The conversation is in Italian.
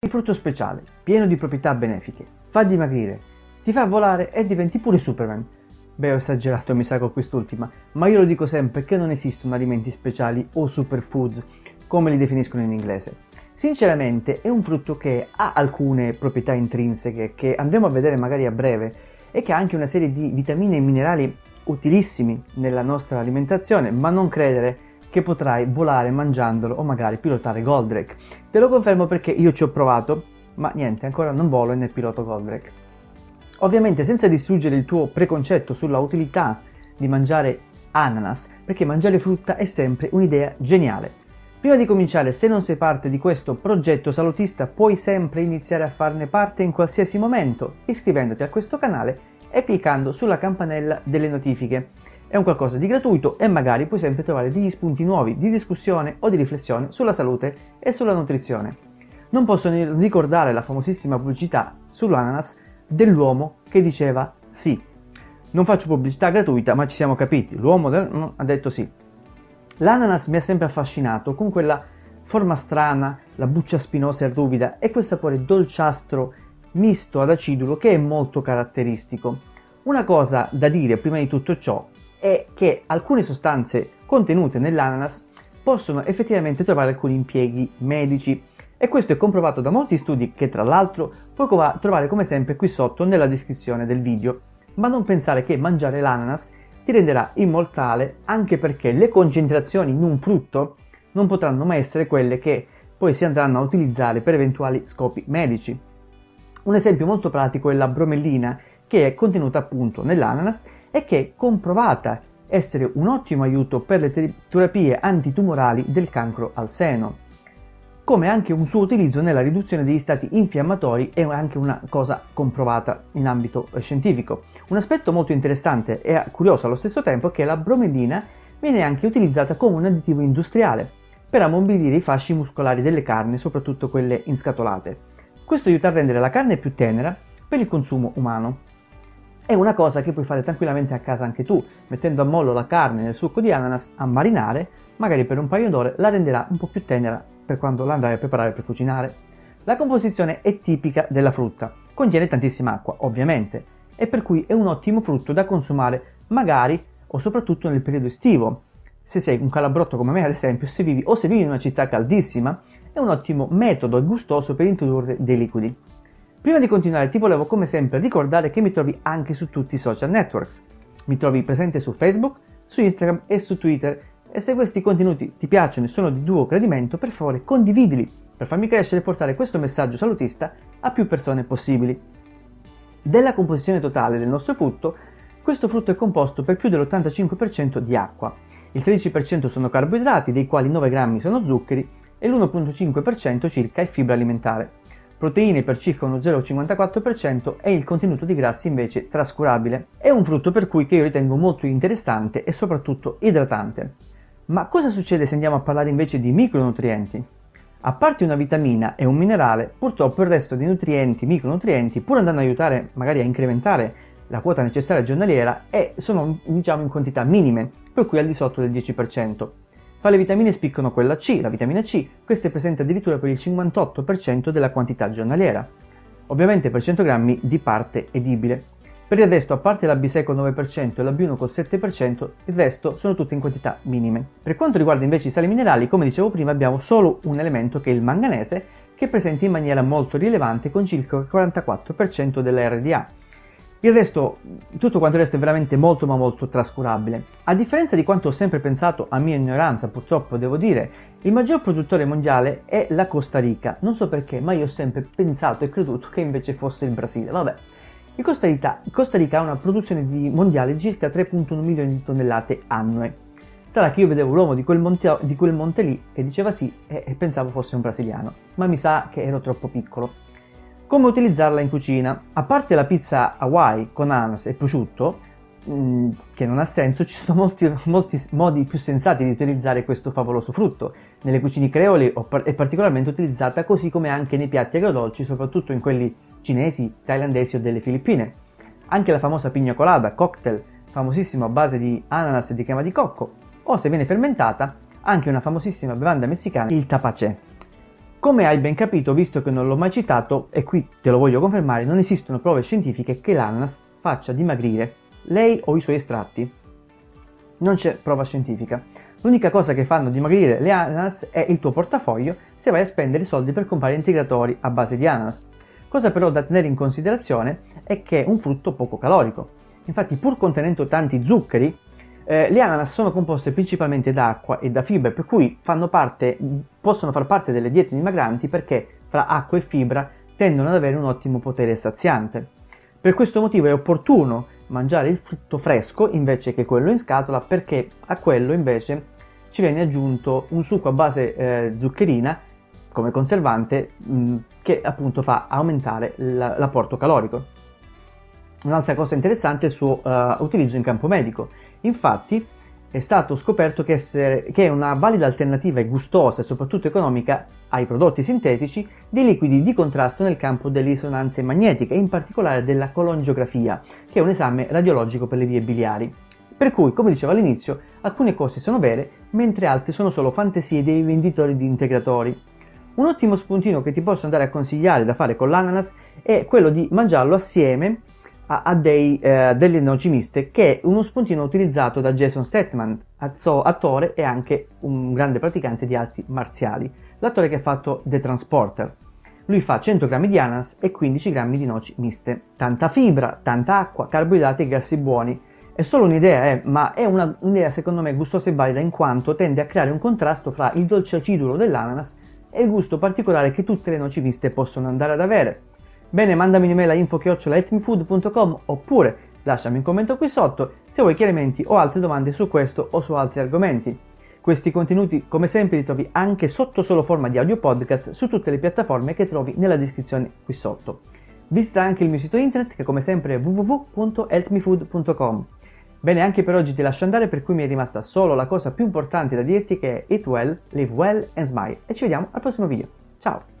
Il frutto speciale, pieno di proprietà benefiche, fa dimagrire, ti fa volare e diventi pure Superman. Beh, ho esagerato, mi sa con quest'ultima, ma io lo dico sempre che non esistono alimenti speciali o superfoods, come li definiscono in inglese. Sinceramente è un frutto che ha alcune proprietà intrinseche che andremo a vedere magari a breve e che ha anche una serie di vitamine e minerali utilissimi nella nostra alimentazione, ma non credere che potrai volare mangiandolo o magari pilotare Goldrake. Te lo confermo perché io ci ho provato, ma niente, ancora non volo e ne piloto Goldrake. Ovviamente senza distruggere il tuo preconcetto sulla utilità di mangiare ananas, perché mangiare frutta è sempre un'idea geniale. Prima di cominciare, se non sei parte di questo progetto salutista, puoi sempre iniziare a farne parte in qualsiasi momento, iscrivendoti a questo canale e cliccando sulla campanella delle notifiche. È un qualcosa di gratuito e magari puoi sempre trovare degli spunti nuovi di discussione o di riflessione sulla salute e sulla nutrizione. Non posso ricordare la famosissima pubblicità sull'ananas dell'uomo che diceva sì. Non faccio pubblicità gratuita, ma ci siamo capiti. L'uomo del... ha detto sì. L'ananas mi ha sempre affascinato con quella forma strana, la buccia spinosa e ruvida e quel sapore dolciastro misto ad acidulo che è molto caratteristico. Una cosa da dire prima di tutto ciò è che alcune sostanze contenute nell'ananas possono effettivamente trovare alcuni impieghi medici e questo è comprovato da molti studi che tra l'altro puoi trovare come sempre qui sotto nella descrizione del video. Ma non pensare che mangiare l'ananas ti renderà immortale anche perché le concentrazioni in un frutto non potranno mai essere quelle che poi si andranno a utilizzare per eventuali scopi medici. Un esempio molto pratico è la bromellina che è contenuta appunto nell'ananas e che è comprovata essere un ottimo aiuto per le terapie antitumorali del cancro al seno, come anche un suo utilizzo nella riduzione degli stati infiammatori è anche una cosa comprovata in ambito eh, scientifico. Un aspetto molto interessante e curioso allo stesso tempo è che la bromellina viene anche utilizzata come un additivo industriale per ammobilire i fasci muscolari delle carni, soprattutto quelle inscatolate. Questo aiuta a rendere la carne più tenera per il consumo umano. È una cosa che puoi fare tranquillamente a casa anche tu, mettendo a mollo la carne nel succo di ananas a marinare, magari per un paio d'ore, la renderà un po' più tenera per quando la andrai a preparare per cucinare. La composizione è tipica della frutta, contiene tantissima acqua, ovviamente, e per cui è un ottimo frutto da consumare magari o soprattutto nel periodo estivo. Se sei un calabrotto come me, ad esempio, se vivi o se vivi in una città caldissima, è un ottimo metodo e gustoso per introdurre dei liquidi. Prima di continuare ti volevo come sempre ricordare che mi trovi anche su tutti i social networks. Mi trovi presente su Facebook, su Instagram e su Twitter e se questi contenuti ti piacciono e sono di tuo gradimento, per favore condividili per farmi crescere e portare questo messaggio salutista a più persone possibili. Della composizione totale del nostro frutto, questo frutto è composto per più dell'85% di acqua, il 13% sono carboidrati, dei quali 9 grammi sono zuccheri e l'1,5% circa è fibra alimentare proteine per circa uno 0,54% e il contenuto di grassi invece trascurabile. È un frutto per cui che io ritengo molto interessante e soprattutto idratante. Ma cosa succede se andiamo a parlare invece di micronutrienti? A parte una vitamina e un minerale, purtroppo il resto dei nutrienti, micronutrienti, pur andando ad aiutare magari a incrementare la quota necessaria giornaliera, sono diciamo in quantità minime, per cui al di sotto del 10%. Fra le vitamine spiccano quella C, la vitamina C, questa è presente addirittura per il 58% della quantità giornaliera, ovviamente per 100 grammi di parte edibile. Per il resto, a parte la B6 col 9% e la B1 col 7%, il resto sono tutte in quantità minime. Per quanto riguarda invece i sali minerali, come dicevo prima, abbiamo solo un elemento che è il manganese, che è presente in maniera molto rilevante con circa il 44% della RDA, il resto, tutto quanto il resto è veramente molto ma molto trascurabile. A differenza di quanto ho sempre pensato, a mia ignoranza purtroppo devo dire, il maggior produttore mondiale è la Costa Rica. Non so perché, ma io ho sempre pensato e creduto che invece fosse il Brasile. Vabbè. Il Costa Rica, Costa Rica ha una produzione di mondiale di circa 3.1 milioni di tonnellate annue. Sarà che io vedevo l'uomo di quel, monte, di quel monte lì e diceva sì e, e pensavo fosse un brasiliano, ma mi sa che ero troppo piccolo. Come utilizzarla in cucina? A parte la pizza Hawaii con ananas e prosciutto, mm, che non ha senso, ci sono molti, molti, modi più sensati di utilizzare questo favoloso frutto. Nelle cucine creole è particolarmente utilizzata così come anche nei piatti agrodolci, soprattutto in quelli cinesi, thailandesi o delle Filippine. Anche la famosa pigna colada, cocktail, famosissimo a base di ananas e di crema di cocco, o se viene fermentata, anche una famosissima bevanda messicana, il tapacé. Come hai ben capito, visto che non l'ho mai citato, e qui te lo voglio confermare, non esistono prove scientifiche che l'ananas faccia dimagrire lei o i suoi estratti. Non c'è prova scientifica. L'unica cosa che fanno dimagrire le ananas è il tuo portafoglio se vai a spendere soldi per comprare integratori a base di ananas. Cosa però da tenere in considerazione è che è un frutto poco calorico. Infatti, pur contenendo tanti zuccheri, eh, le ananas sono composte principalmente da acqua e da fibre, per cui parte, possono far parte delle diete dimagranti perché fra acqua e fibra tendono ad avere un ottimo potere saziante. Per questo motivo è opportuno mangiare il frutto fresco invece che quello in scatola perché a quello invece ci viene aggiunto un succo a base eh, zuccherina come conservante mh, che appunto fa aumentare l'apporto calorico. Un'altra cosa interessante è il suo uh, utilizzo in campo medico. Infatti è stato scoperto che, essere, che, è una valida alternativa e gustosa e soprattutto economica ai prodotti sintetici dei liquidi di contrasto nel campo delle risonanze magnetiche e in particolare della colongiografia, che è un esame radiologico per le vie biliari. Per cui, come dicevo all'inizio, alcune cose sono vere, mentre altre sono solo fantasie dei venditori di integratori. Un ottimo spuntino che ti posso andare a consigliare da fare con l'ananas è quello di mangiarlo assieme a, dei, eh, delle noci miste, che è uno spuntino utilizzato da Jason Statham, attore e anche un grande praticante di arti marziali, l'attore che ha fatto The Transporter. Lui fa 100 g di ananas e 15 g di noci miste. Tanta fibra, tanta acqua, carboidrati e grassi buoni. È solo un'idea, eh, ma è una, un'idea secondo me gustosa e valida in quanto tende a creare un contrasto fra il dolce acidulo dell'ananas e il gusto particolare che tutte le noci miste possono andare ad avere. Bene, mandami un'email a info-letmefood.com oppure lasciami un commento qui sotto se vuoi chiarimenti o altre domande su questo o su altri argomenti. Questi contenuti, come sempre, li trovi anche sotto solo forma di audio podcast su tutte le piattaforme che trovi nella descrizione qui sotto. Visita anche il mio sito internet che come sempre è www.healthmefood.com. Bene, anche per oggi ti lascio andare per cui mi è rimasta solo la cosa più importante da dirti che è Eat well, live well and smile e ci vediamo al prossimo video. Ciao!